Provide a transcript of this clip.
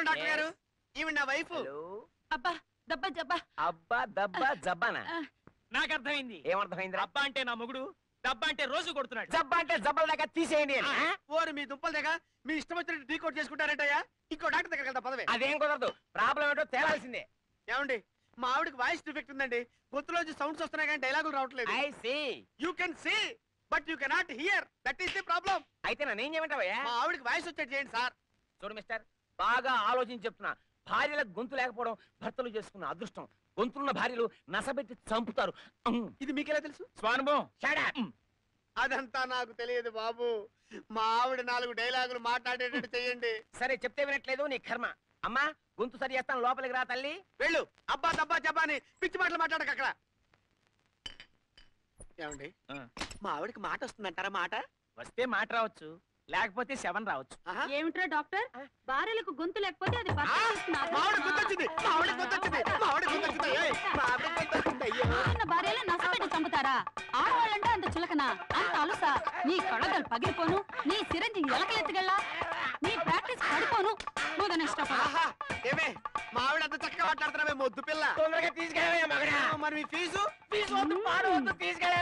నమస్కారం డాక్టర్ గారు. ఈవిడ నా వైఫ్. అబ్బా దబ్బా జబ్బా. అబ్బా దబ్బా జబ్బానా? నాకు అర్థమైంది ఏమర్థమైందిరా? అబ్బా అంటే నా మొగుడు దబ్బా అంటే రోజు కొడుతున్నాడు. జబ్బా అంటే జబ్బల దాకా తీసేయండి? ఓరి మీ దుంపల దగ్గర మీ ఇష్టం వచ్చినట్టు కోట్ చేసుకుంటారటయ్యా. ఇంకో డాక్టర్ దగ్గర వెళ్తా పదవే. అదేం కుదరదు. ప్రాబ్లం ఏంటో తేలాల్సిందే. ఏమండి మా ఆవిడకి వాయిస్ డిఫెక్ట్ ఉందండి. గొంతులోంచి సౌండ్స్ వస్తున్నాయి కానీ డైలాగులు రావట్లేదు. I see you can see but you cannot hear that is the problem అయితే నన్నేం చేయమంటావయ్యా? మా ఆవిడకి వాయిస్ వచ్చేది చేయండి సార్. చూడు మిస్టర్ బాగా ఆలోచించి చెప్తున్నా. భార్యలకు గొంతు లేకపోవడం భర్తలు చేసుకున్న అదృష్టం. గొంతున్న భార్యలు నసబెట్టి చంపుతారు. ఇది మీకెలా తెలుసు? స్వానుభవం. Shut up. అదంతా నాకు తెలియదు బాబు. మా ఆవిడ నాలుగు డైలాగులు మాట్లాడేటట్టు చేయండి సరే చెప్తే వినట్లేదు నీ కర్మ. అమ్మా గొంతు సరి చేస్తాను లోపలికి రా తల్లి. వెళ్ళు. అబ్బా దబ్బా జబ్బా అని పిచ్చి మాటలు మాట్లాడక అక్కడ. ఏమండి. మా ఆవిడకి మాట వస్తుందంటారా మాట? వస్తే మాట రావచ్చు. లేకపోతే శవన్ రావచ్చు. ఆహా. ఏమిట్రా డాక్టర్? భార్యలకు గొంతు లేకపోతే అది భార్యలు నష్టపెట్టి చంపుతారా? ఆడవాళ్ళంటే అంత చులకన అంత అలుసా. నీ కళ్ళగలు పగిలిపోను నీ సిరంజి ఎలకలెత్తుకెళ్ళా నీ ప్రాక్టీస్ పడిపోను. నువ్వు ఇష్టపడ ఆహా! ఏమే మా ఆవిడ అంత చక్కగా మాట్లాడుతున్నావే మొద్దు పిల్ల. తొందరగా మగడా. ఆ, మరి మీ ఫీజు? ఫీజు వద్దు పాడు వద్దు తీసుకెళ్ళే